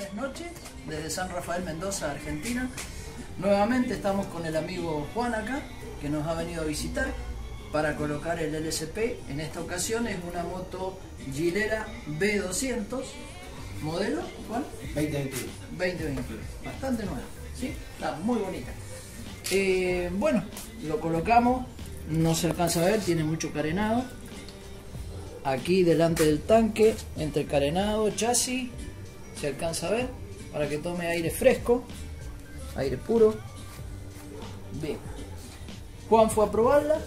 buenas noches desde San Rafael Mendoza, Argentina. Nuevamente estamos con el amigo Juan acá, que nos ha venido a visitar para colocar el LSP. En esta ocasión es una moto Gilera B200, modelo. 2021. 2021, bastante nueva, ¿sí? Está muy bonita. Eh, bueno, lo colocamos, no se alcanza a ver, tiene mucho carenado. Aquí delante del tanque, entre carenado, chasis, se alcanza a ver, para que tome aire fresco, aire puro. Bien. Juan fue a probarla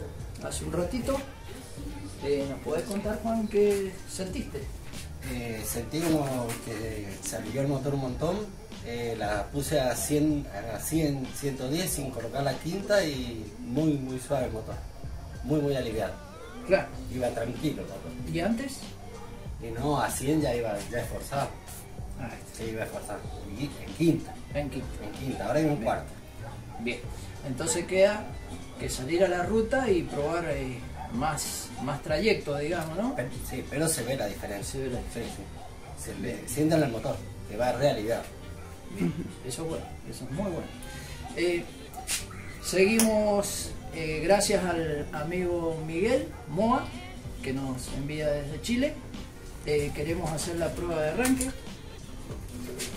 hace un ratito. Eh, ¿Nos podés contar, Juan, qué sentiste? Eh, sentí como que se alivió el motor un montón. Eh, la puse a 100, a 100, 110 sin colocar la quinta y muy, muy suave el motor. Muy, muy aliviado. Claro. Iba tranquilo el motor. ¿Y antes? Y no, a 100 ya iba ya esforzado. Iba esforzado. Y en quinta. en quinto. En quinta, ahora hay un cuarto. Bien, entonces queda que salir a la ruta y probar eh, más, más trayecto, digamos, ¿no? Pero- sí, pero se ve la diferencia. Se ve la Sí, sí. Se en el motor, que va realidad. Eso es bueno, eso es muy bueno. Eh, seguimos, eh, gracias al amigo Miguel Moa, que nos envía desde Chile. Queremos hacer la prueba de arranque. Thank you.